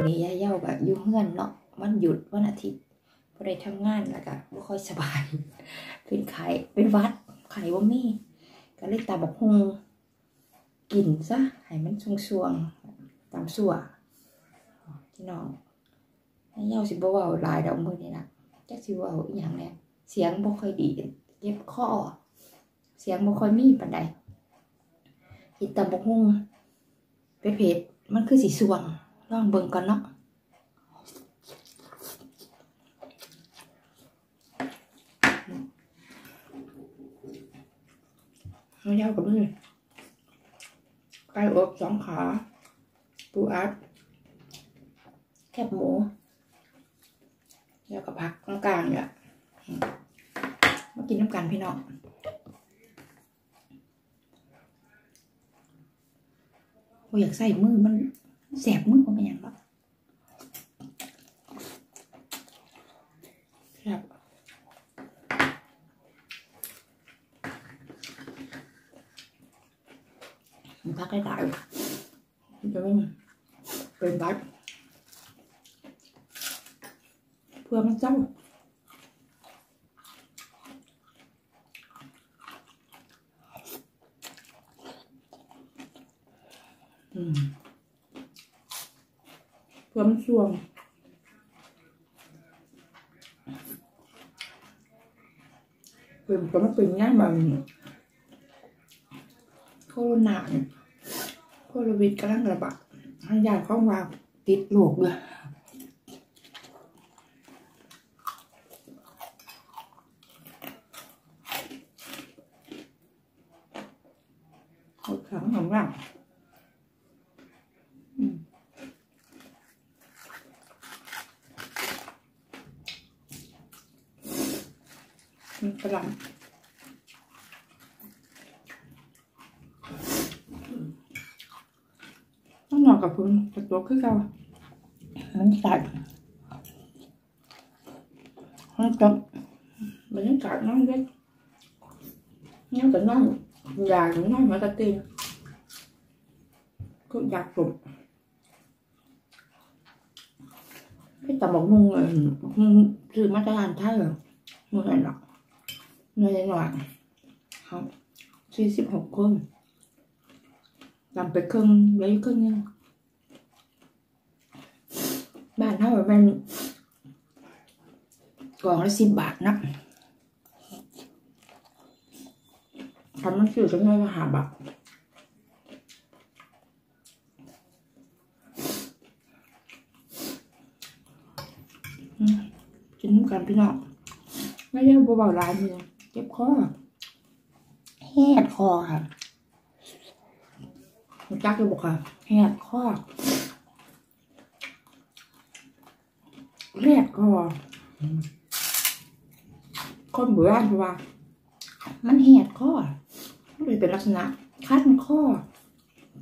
อนี้ยายเย่ากับยู่เฮือนเนาะวันหยุดวันอาทิตย์บ่ได้ทำงานแล้วก็บ่ค่อยสบาย เป็นไข้เป็นวัดไข้บ่มีก็เลยตาบักฮงกินซะให้มันช่วงๆตามสั่วพี่น้องยาเย่าสิบ่เว้าหลายดอกมือนี้นะจักสิเว้าอีหยังแหน่เสียงบ่ค่อยดีเจ็บคอเสียงบ่ค่อยมีปานใดกินตาบักฮงเผ็ดมันคือสิส่วง ลองเบิ่งก่อนเนาะเอายาวกับมือไก่อบสองขา ปูอัด แคบหมู แล้วก็พักกลางๆเนี่ยมากินน้ำกันพี่น้องโอ้อยากใส่มือมัน แสบมือมันเป็นอย่างแบบครั บมันพักได้หลายมันจะไม่เป็นบัดเพื่อมันเจ้าอืมเพื่อมันช่วงเป็นก็มันเป็นง่ายมันโคโรนาเนี่ยโควิดวิดกำลังระบาดทางญาติเขาว่าติดโรคเลยเอาขังของเราอืม มันกระหลำต้องนอนกับคุณกระตัวคือเก่ามันสัตว์มันจับมันยังกัดน้อ งเล็กเนี่ยแต่น้องอยากน้องมาตะตีก็อยากปลุกพี่ตาบอกมึงเออมึงซื้อมาตรฐานไทยเหรอมึงอะไรหรอกน้อยหน่อยครับสี่สิบหกคนลำไปครึ่งเหลยครึ่งนึงบ้านเท่ากับเป็นกล่องละสิบบาทนะทำมันสื่อจะง่ายกว่าหาบาทอืมกินน้ำกันพี่น้องไม่ได้เบาๆร้ายเลย เจ็บคอแหดคอค่ะคุณจักเลยบอกค่ะแหดคอแรดคอคนโบราณเพราะว่า มันแหดคอมันเลยเป็นลักษณะคัดคอ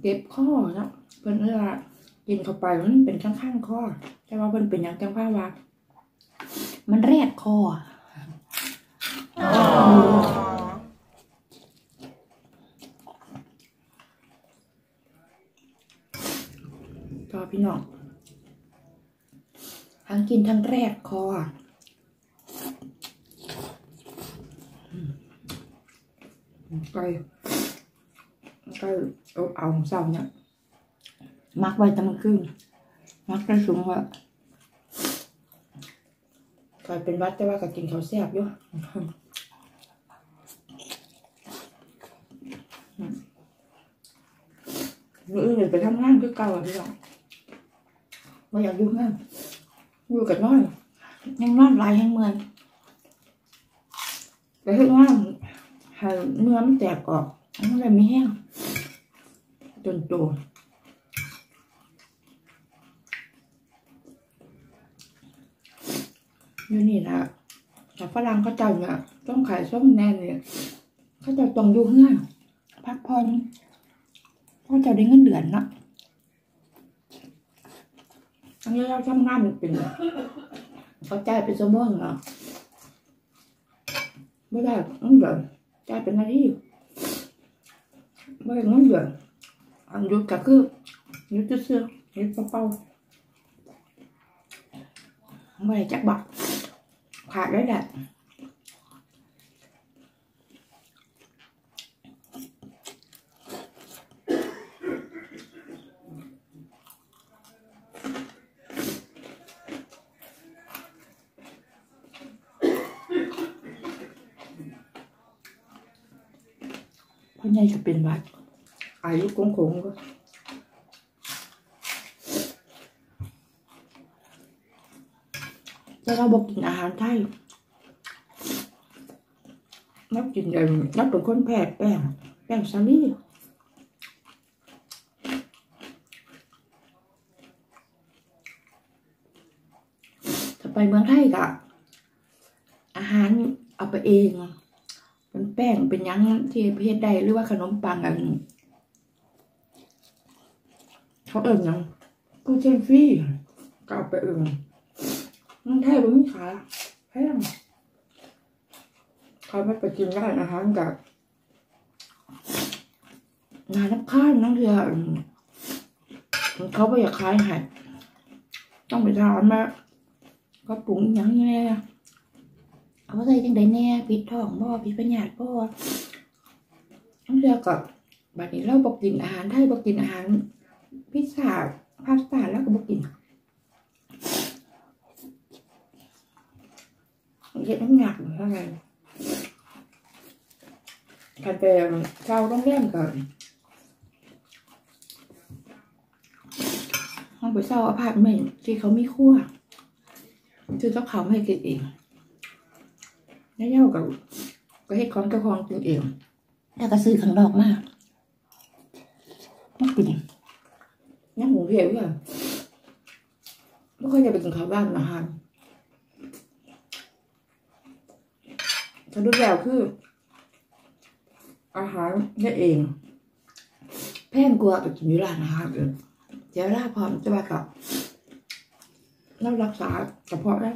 เจ็บคอแล้วเป็นเวลากินเข้าไปมันเป็นข้างๆคอแต่ว่ามันเป็นอย่างจังว่าว่า มันแรดคอ ก็พี่น้องทั้งกินทั้งแรกคอไก่ไก่เอาเอาของเศร้าเนี่ยมักไว้ตั้งครึ่งมักได้สูงว่าก่อยเป็นวัดแต่ว่าก็กินเขาวแซ่บอยู่ มืออื่นไปทำงานคือเก่าอะพี่น้องไม่อยากอยู่งานอยู่กับนอนยังนอนหลายยังเมื่อยไปเฮ็ดงานให้เนื้อมันแตกออกมันเลยไม่แห้งจนโตอยู่นี่นะแต่ฝรั่งเขาเจ้าเนี่ยต้องขายส้มแน่เนี่ยเขาจะต้องอยู่งานพักผ่อน พ่อจะได้เงินเดือนเนาะอันนี้เราทำงานเป็นเขาจ่ายเป็นสมองเนาะไม่ได้เงินเดือนจ่ายเป็นนาทีไม่ได้เงินเดือนอันหยุดก็คือหยุดซื่อๆหยุดเป้าๆ ไม่ได้จักบักขาดได้แหละพ่อ ใหญ่จะเป็นหวัดอายุคงคงก็แต่เราบอกกินอาหารไทยนับกินเดิมนับเป็นคนแพ้แป้งแป้งซาลี่ถ้าไปเมืองไทยกะอาหารเอาไปเอง เป็นแป้งเป็นหยังที่เพศได้หรือว่าขนมปังอันเขาเอิ่นหยังกูเจนฟรี่ก็เอาไปเอิ่นนั่นไทยบ่มีขายแพงเขาไม่ไปกินร้านอาหารกับนานน้ำข้านนั่งเรืออืมเขาไม่อยากขายให้ต้องไปถามมาเขาปรุงอหยังแน่ เอาใส่จังไดแน่ปิดท้องบ่ปิดปัญญาติบ่นั่งเรือกับบัดนี้เราบอกกินอาหารไทยบอกกินอาหาร พิซซ่าพาสต้าแล้วก็บอกกินเย็ดน้ำหนักหรือว่าไงการไปเช่าโรงแรมก่อนห้องไปเช่าอพาร์ตเมนต์ที่เขามีครัวคือเจ้าเขาให้กินเอง เย่ากับก็ให้ของเจ้าของกินเองแล้วก็ซื้อข้างนอกมากมากิน nhắc muốn hiểu rồi nó có nhà bị khảo ban mà hàng ถ้าดูแล้วคือ อาหารนี่เอง แพงกว่าไปกินอยู่ร้านอาหารอื่นเดี๋ยวราพร้อมจะมากับเรารักษากระเพาะได้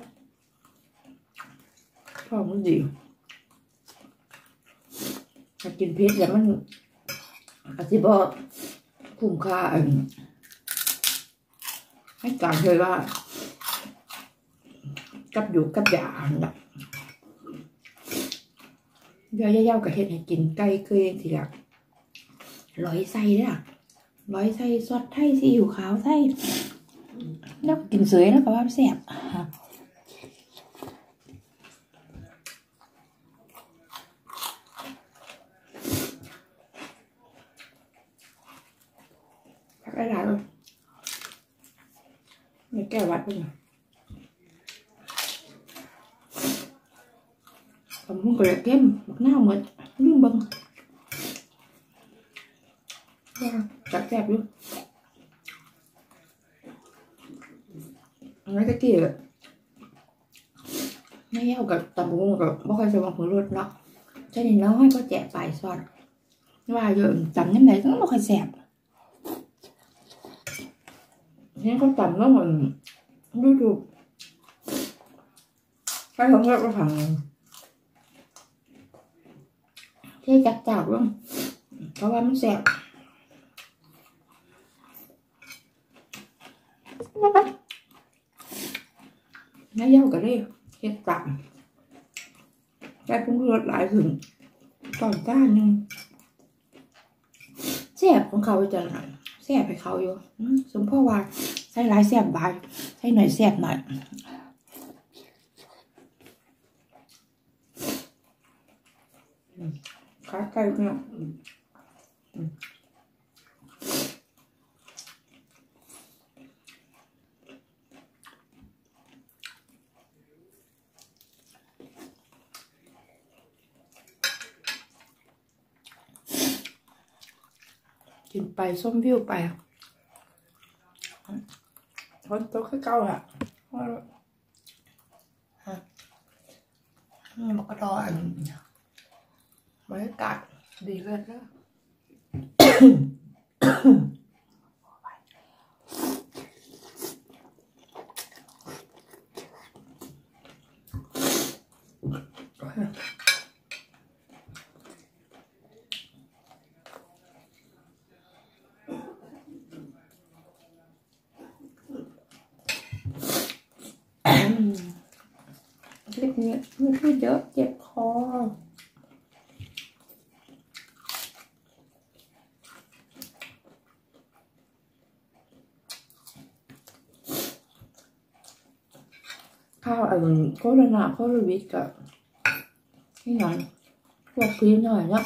ท้องมันดีถ้ากินเพชรแล้วมันอาจจะบอกคุ้มค่าให้การเคยว่า กับอยู่กับยาน่ะเดี๋ยวย่ากับเห็ดให้กินไก่เคยทีละร้อยไส้เด้อร้อยไส้ซอสไทยซีอิ๊วขาวไส้แล้วกินเสยแล้วก็ว่าแซ่บพักได้หลายเลย ไม่แก้วัดเลยผมมึงก็อยากเก็มบักหน้าหมดลืมบังจัดแซ่บอยู่อันนี้นตะกี้อะไม่เย้ากับตำบุ้งกับบ่ค่อยจะวางหัวรถเนาะใช่นี่น้อยก็แจกปลายซอดว่าเยอะจำยังไงก็ไม่ค่อยแซ่บ นี่เขาจำแล้วมันดูดูใครของเราก็ผังเท่จักจับลงเพราะว่ามันแซ่บน้าเย้าก็เลยเฮ็ดต่ำแค่พุ่งรสหลายถึงตอนก้านหนึงแซ่บของเขาจะหน่อยแซ่บให้เขาอยู่สมพ่อว่าใส่หลายแซ่บบายใส่หน่อยแซ่บหน่อยขาไก่เนี่ย กินไปส้มวิวไปฝนตกคือเก่าอะว่าฮะมันก็รออันบรรยากาศดีเลยนะ เนี่ยไม่พูดเยอะเจ็บคอข้าวอันโคโรนาโคโรวิดกับที่ไหนพวกพีนหน่อยเนี่ย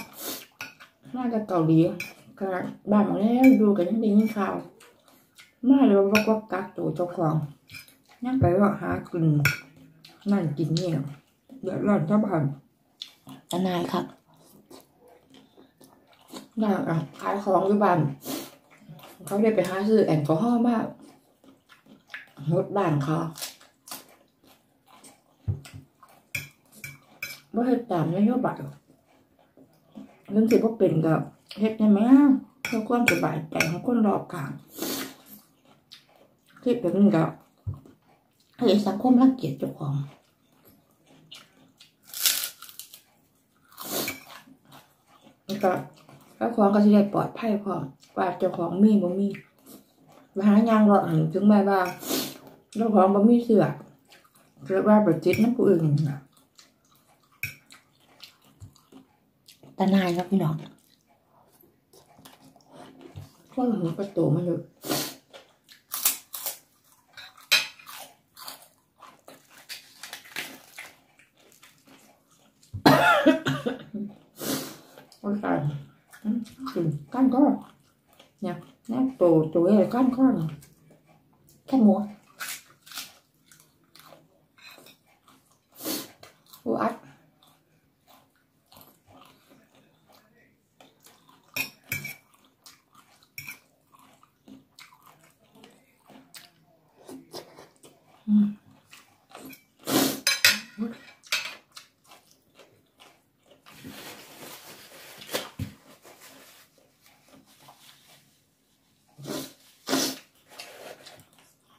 น่าจะเกาหลีก็บ้านมาแล้วดูกันยังด้ยินข่าวมาเลยว่าว่ากักตัวเจ้าของนั่งไปว่าหากิน นั่นกินเนี่ยเดือดร้อนเจ้าบ้านตานายครับได้อะขายของอยู่บ้านเขาได้ไปหาซื้อแอลกอฮอล์มากหดบ้านเขาว่าเฮ็ดตามนโยบายเรื่องที่ว่าเป็นกับเฮ็ดได้ไหมเพื่อความสบายใจของคนรอบข้างที่เป็นกับให้สังคมรังเกียจเจ้าของ แล้วก็เจ้าของก็สิได้ปลอดภัยพร้อมว่าเจ้าของมีบ่มีมาหายางเลาะหันถึงแม้ว่าเจ้าของบ่มีเสื้อเรียกว่าประจิตน้ำผู้อื่นนะตานายครับพี่น้องก็หูประโตูมาเลยโอ้ยตาย อืมถึงก้านก้อนเนี่ย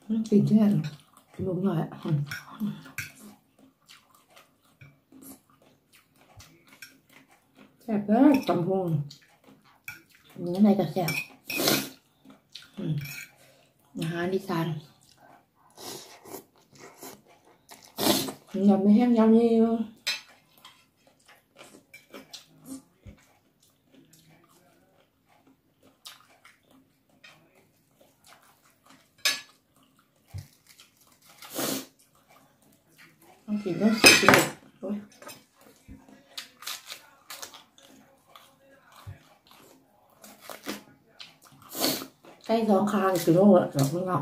แน่ตัวตัวอะไรก้านก้อนแค่หมูโอ้อัดกินแค่ลงหน่อยแซ่บเลยตำพงเนื้อในกระแซ่บอาหารดิสานยำไม่แห้งยำนี่ ต้องกินต้องสิบกิโลโอ้ยใกล้สองคากิโลละสองกิโล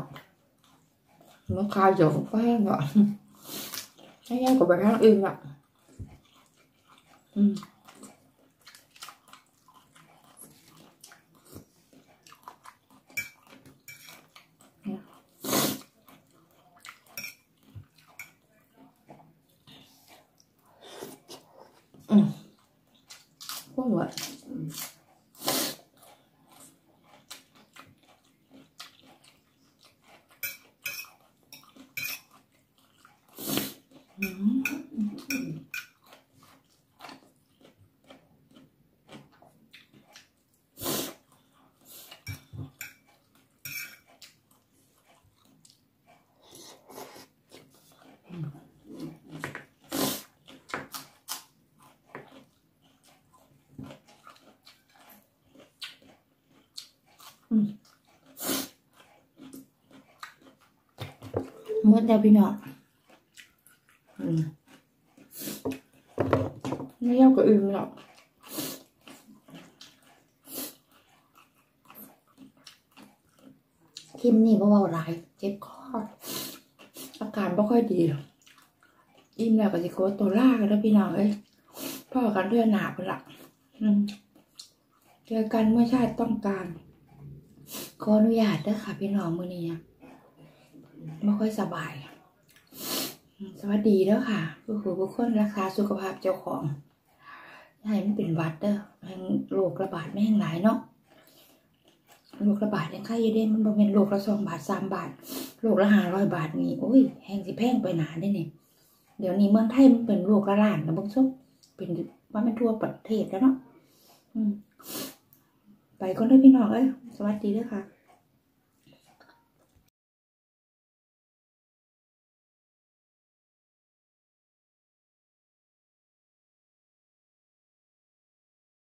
nó khai giờ cũng có hang rồi thấy hang của bạn hang im ạ ừ. Ừ. what? หมดแล้วพี่น้องอืมไม่ยากกว่าอื่นหรอกทิมนี่เบาๆหลาย เจ็บคออาการไม่ค่อยดีอิ่มแล้วก็สิโคตตัวล่ากันแล้วพี่น้องเอ้ยพ่อกันเรื่องหนาไปละเจอกันเมื่อชาติต้องการ ขออนุญาตด้อค่ะพี่น้องมือนี้ ไม่ค่อยสบาย สวัสดีเด้อค่ะผู้ผู้ผู้คนรักษาสุขภาพเจ้าของยาให้มันเป็นวัดเด้อให้โรคระบาดไม่แหงหลายเนาะโรคระบาดยังไข้อยังได้มันบ่เป็นโรคละสองบาทสามบาทโรคละห้าร้อยบาทนี่โอ้ยแห้งสิแพงไปหนาได้เนี่ยเดี๋ยวนี้เมืองไทยมันเป็นโรคละล้านนะเบิ่งซุเป็นว่ามันทั่วประเทศแล้วเนาะไปก่อนเด้พี่น้องเอ้ยสวัสดีด้อค่ะ